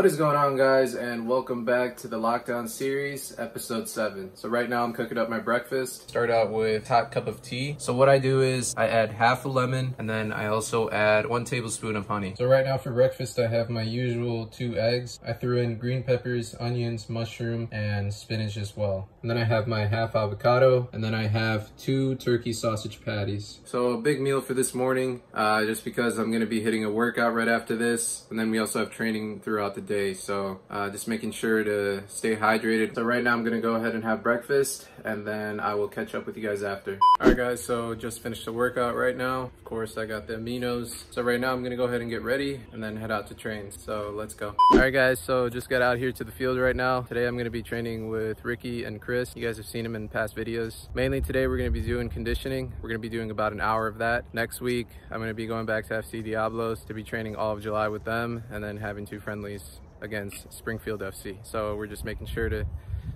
What is going on guys and welcome back to the lockdown series episode 7. So right now I'm cooking up my breakfast. Start out with hot cup of tea. So what I do is I add half a lemon and then I also add one tablespoon of honey. So right now for breakfast I have my usual two eggs. I threw in green peppers, onions, mushroom and spinach as well. And then I have my half avocado and then I have two turkey sausage patties. So a big meal for this morning uh, just because I'm going to be hitting a workout right after this and then we also have training throughout the day. So uh, just making sure to stay hydrated. So right now I'm gonna go ahead and have breakfast and then I will catch up with you guys after. All right guys, so just finished the workout right now. Of course, I got the aminos. So right now I'm gonna go ahead and get ready and then head out to train. So let's go. All right guys, so just got out here to the field right now. Today I'm gonna be training with Ricky and Chris. You guys have seen them in past videos. Mainly today we're gonna be doing conditioning. We're gonna be doing about an hour of that. Next week, I'm gonna be going back to FC Diablos to be training all of July with them and then having two friendlies against Springfield FC. So we're just making sure to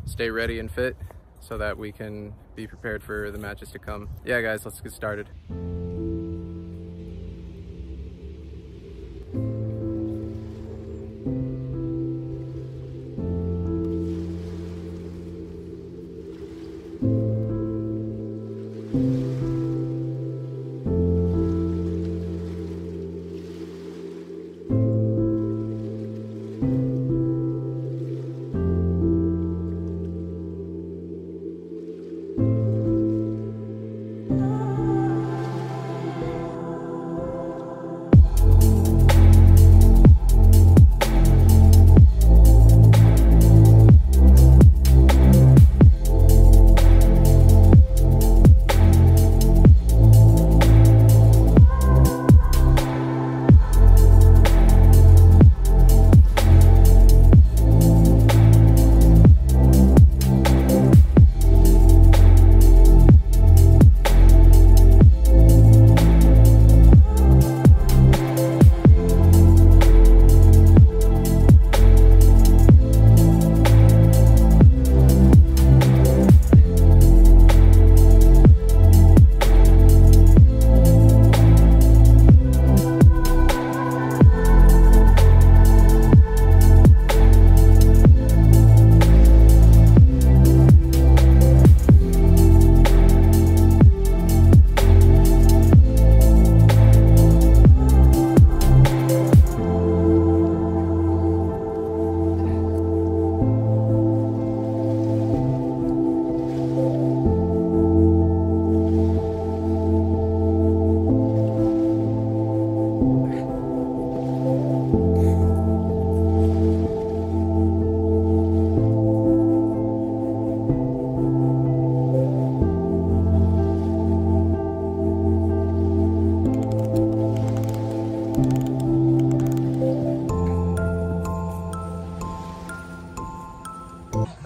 stay ready and fit so that we can be prepared for the matches to come. Yeah guys, let's get started.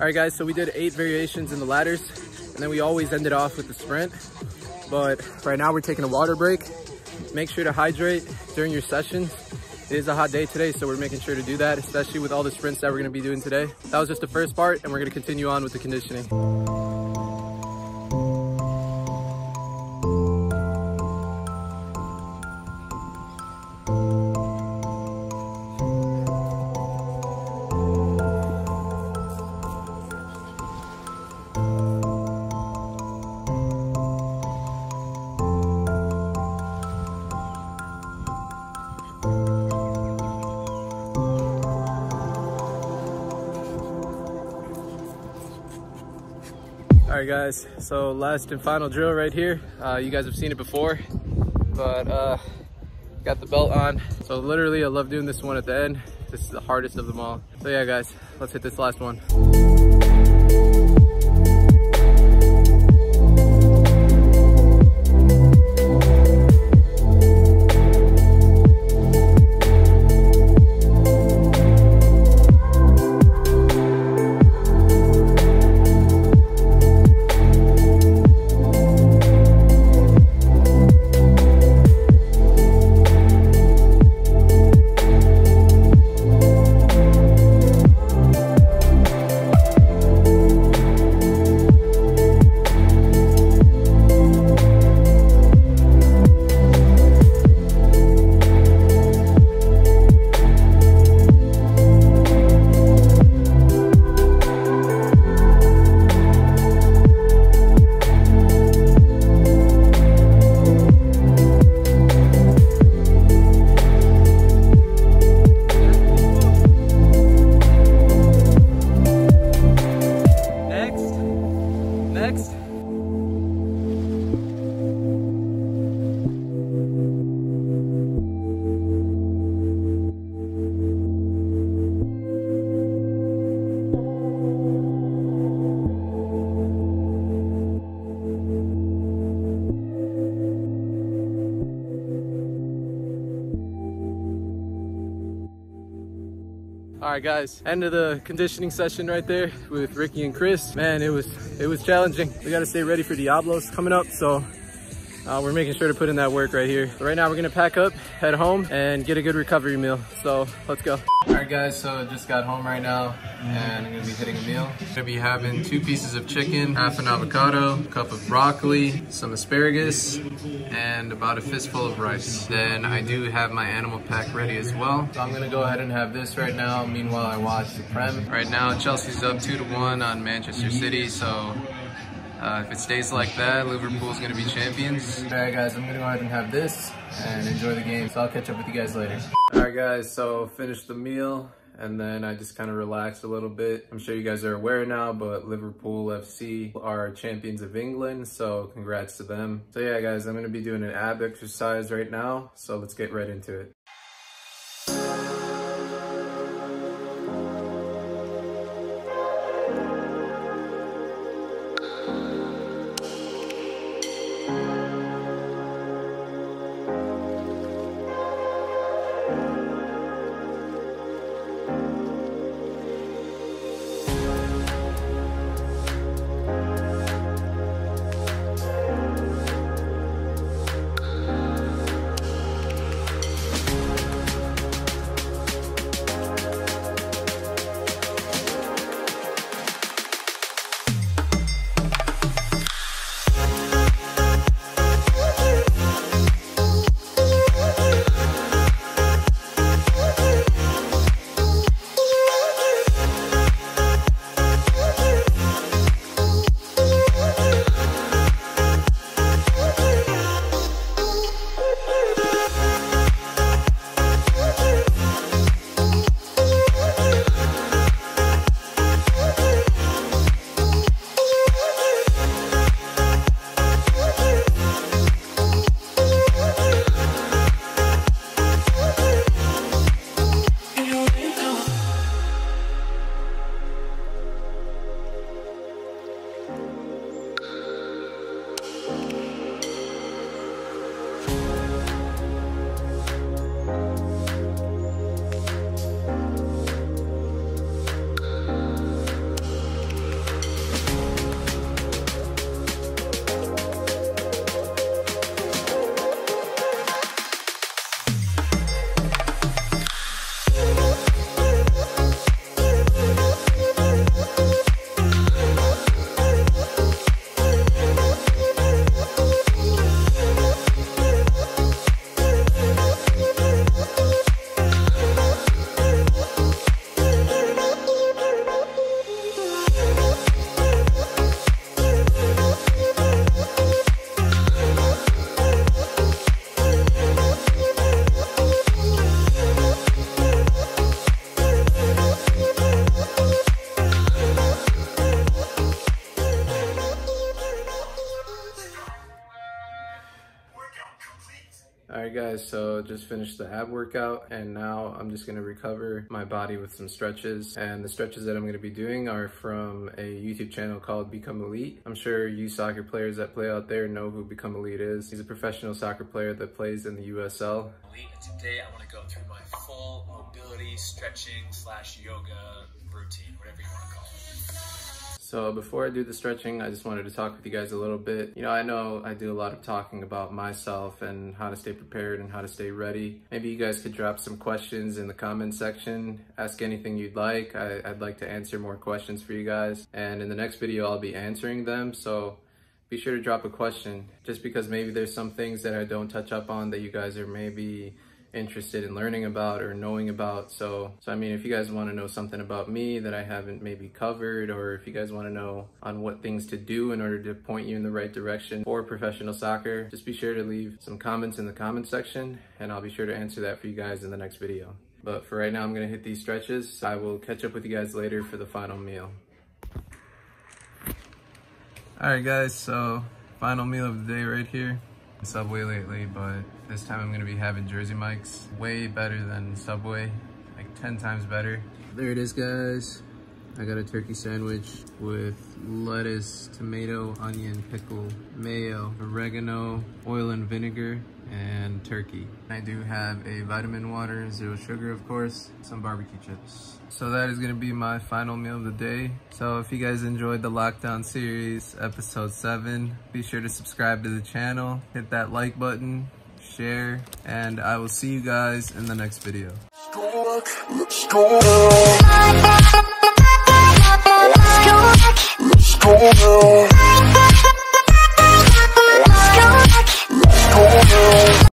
Right guys, so we did eight variations in the ladders and then we always ended off with the sprint. But right now we're taking a water break. Make sure to hydrate during your sessions. It is a hot day today, so we're making sure to do that, especially with all the sprints that we're gonna be doing today. That was just the first part and we're gonna continue on with the conditioning. All right guys, so last and final drill right here. Uh, you guys have seen it before, but uh, got the belt on. So literally I love doing this one at the end. This is the hardest of them all. So yeah guys, let's hit this last one. Right, guys, end of the conditioning session right there with Ricky and Chris. Man, it was it was challenging. We got to stay ready for Diablos coming up, so uh, we're making sure to put in that work right here. But right now, we're gonna pack up, head home, and get a good recovery meal. So let's go. All right, guys, so just got home right now, and I'm gonna be hitting a meal. Gonna be having two pieces of chicken, half an avocado, a cup of broccoli, some asparagus, and about a fistful of rice. Then I do have my Animal Pak ready as well. So I'm gonna go ahead and have this right now. Meanwhile, I watch the Prem. Right now, Chelsea's up two to one on Manchester City, so uh, if it stays like that, Liverpool's going to be champions. All right, guys, I'm going to go ahead and have this and enjoy the game. So I'll catch up with you guys later. All right, guys, so finished the meal and then I just kind of relaxed a little bit. I'm sure you guys are aware now, but Liverpool FC are champions of England, so congrats to them. So yeah, guys, I'm gonna be doing an ab exercise right now, so let's get right into it. Guys, so just finished the ab workout and now I'm just gonna recover my body with some stretches. And the stretches that I'm gonna be doing are from a YouTube channel called Become Elite. I'm sure you soccer players that play out there know who Become Elite is. He's a professional soccer player that plays in the USL. Elite, today I wanna go through my full mobility, stretching, slash yoga routine, whatever you wanna call it. So before I do the stretching, I just wanted to talk with you guys a little bit. You know, I know I do a lot of talking about myself and how to stay prepared and how to stay ready. Maybe you guys could drop some questions in the comment section. Ask anything you'd like. I, would like to answer more questions for you guys. And in the next video, I'll be answering them. So be sure to drop a question just because maybe there's some things that I don't touch up on that you guys are maybe interested in learning about or knowing about. So, so I mean, if you guys want to know something about me that I haven't maybe covered, or if you guys want to know on what things to do in order to point you in the right direction for professional soccer, just be sure to leave some comments in the comment section and I'll be sure to answer that for you guys in the next video. But for right now, I'm going to hit these stretches. I will catch up with you guys later for the final meal. All right, guys, so final meal of the day right here. Subway lately, but this time I'm gonna be having Jersey Mike's. Way better than Subway, like 10 times better. There it is, guys. I got a turkey sandwich with lettuce, tomato, onion, pickle, mayo, oregano, oil and vinegar, and turkey. I do have a vitamin water, zero sugar of course, some barbecue chips. So that is gonna be my final meal of the day. So if you guys enjoyed the lockdown series, episode seven, be sure to subscribe to the channel, hit that like button, share, and I will see you guys in the next video. Let's go back. Let's go now.